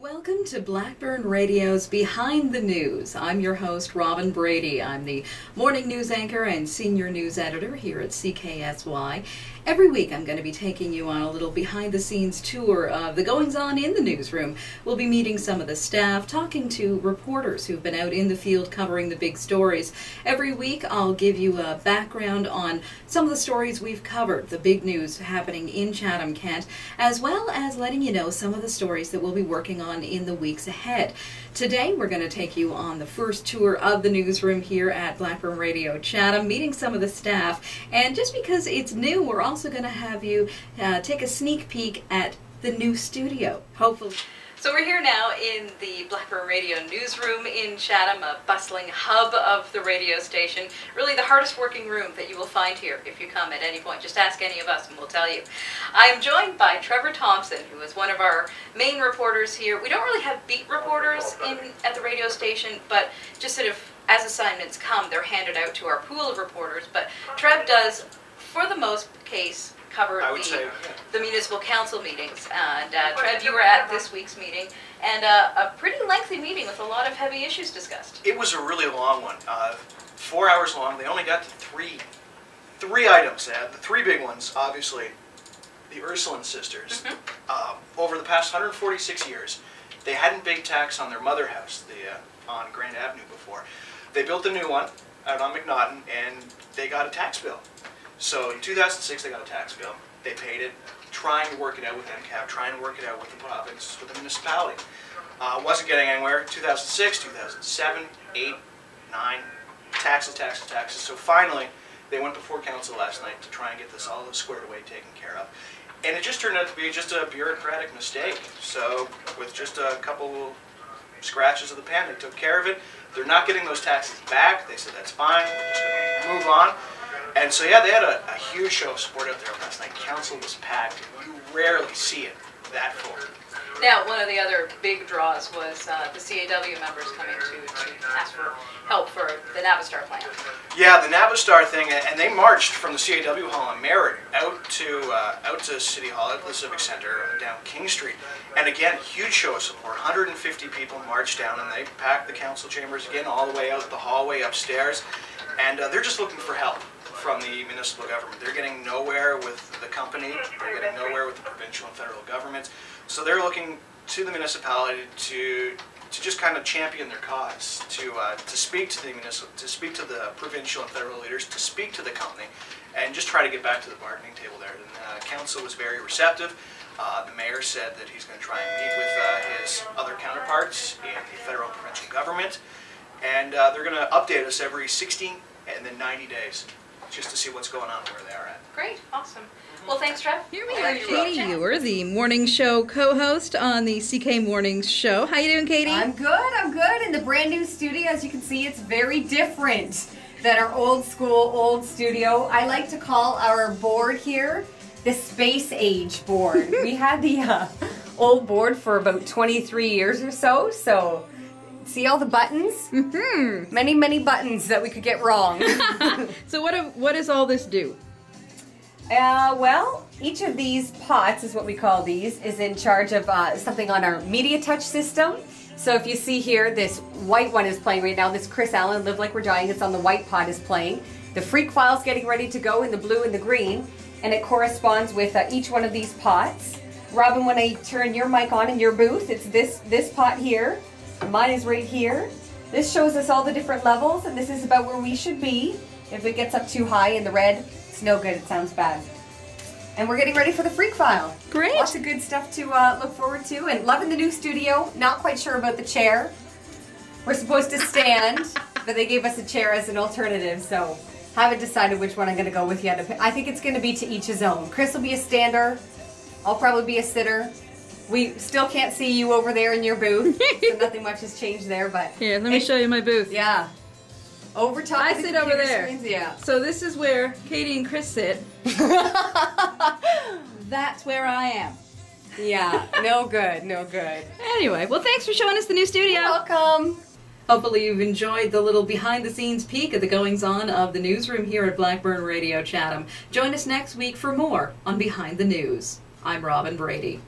Welcome to Blackburn Radio's Behind the News. I'm your host, Robyn Brady. I'm the morning news anchor and senior news editor here at CKSY. Every week, I'm going to be taking you on a little behind the scenes tour of the goings on in the newsroom. We'll be meeting some of the staff, talking to reporters who've been out in the field covering the big stories. Every week, I'll give you a background on some of the stories we've covered, the big news happening in Chatham, Kent, as well as letting you know some of the stories that we'll be working on on in the weeks ahead. Today, we're going to take you on the first tour of the newsroom here at Blackburn Radio Chatham, meeting some of the staff. And just because it's new, we're also going to have you uh, take a sneak peek at the new studio, hopefully. So we're here now in the Blackburn Radio newsroom in Chatham, a bustling hub of the radio station. Really the hardest working room that you will find here if you come at any point. Just ask any of us and we'll tell you. I am joined by Trevor Thompson, who is one of our main reporters here. We don't really have beat reporters in at the radio station, but just sort of as assignments come, they're handed out to our pool of reporters. But Trev does, for the most case, cover I would the, say, the municipal council meetings. And uh, Trev, you were at this week's meeting, and uh, a pretty lengthy meeting with a lot of heavy issues discussed. It was a really long one, uh, four hours long. They only got to three, three items. They had the three big ones, obviously, the Ursuline sisters. Mhm. Uh, over the past 146 years, they hadn't big tax on their mother house, the uh, on Grand Avenue before. They built a new one out on McNaughton, and they got a tax bill. So in 2006, they got a tax bill. They paid it, trying to work it out with MPAC, trying to work it out with the province, with the municipality. Uh, wasn't getting anywhere. 2006, 2007, 8, 9, taxes, taxes, taxes. So finally, they went before council last night to try and get this all squared away, taken care of. And it just turned out to be just a bureaucratic mistake. So with just a couple scratches of the pen, they took care of it. They're not getting those taxes back. They said that's fine. We're just going to move on. And so yeah, they had a, a huge show of support out there last night. Council was packed. You rarely see it that full. Now, one of the other big draws was uh, the CAW members coming to, to ask for help for the Navistar plan. Yeah, the Navistar thing, and they marched from the CAW Hall in Merritt out to uh, out to City Hall at the Civic Center down King Street. And again, huge show of support. 150 people marched down, and they packed the council chambers again all the way out the hallway upstairs. And uh, they're just looking for help from the municipal government. They're getting nowhere with the company. They're getting nowhere with the provincial and federal governments. So they're looking to the municipality to to just kind of champion their cause, to uh, to speak to the municipal, to speak to the provincial and federal leaders, to speak to the company, and just try to get back to the bargaining table there. And uh, council was very receptive. Uh, the mayor said that he's going to try and meet with uh, his other counterparts in the federal and provincial government, and uh, they're going to update us every 60 and then 90 days, just to see what's going on where they are at. Great, awesome. Well, thanks, Trev. Here we We'll are, let you Katie chat. Ewer, the morning show co-host on the CK Mornings Show. How you doing, Katie? I'm good, I'm good. In the brand new studio, as you can see, it's very different than our old school, old studio. I like to call our board here the space age board. we had the uh, old board for about 23 years or so, so see all the buttons? hmm Many, many buttons that we could get wrong. So what do- what does all this do? Uh, well, each of these pots is what we call these, is in charge of uh, something on our Media Touch system. So if you see here, this white one is playing right now. This Kris Allen, Live Like We're Dying, it's on the white pot is playing. The Freak File's getting ready to go in the blue and the green, and it corresponds with uh, each one of these pots. Robyn, when I turn your mic on in your booth, it's this this pot here. Mine is right here. This shows us all the different levels, and this is about where we should be. If it gets up too high in the red, it's no good. It sounds bad. And we're getting ready for the Freak File. Great. Lots of good stuff to uh, look forward to. And loving the new studio. Not quite sure about the chair. We're supposed to stand, but they gave us a chair as an alternative, so haven't decided which one I'm going to go with yet. I think it's going to be to each his own. Chris will be a stander. I'll probably be a sitter. We still can't see you over there in your booth, so nothing much has changed there. But Here, let me show you my booth. Yeah, over top. I of the sit over there. Screens, yeah. So this is where Katie and Chris sit. That's where I am. Yeah, no good, no good. Anyway, well, thanks for showing us the new studio. Welcome. Hopefully you've enjoyed the little behind-the-scenes peek at the goings-on of the newsroom here at Blackburn Radio Chatham. Join us next week for more on Behind the News. I'm Robyn Brady.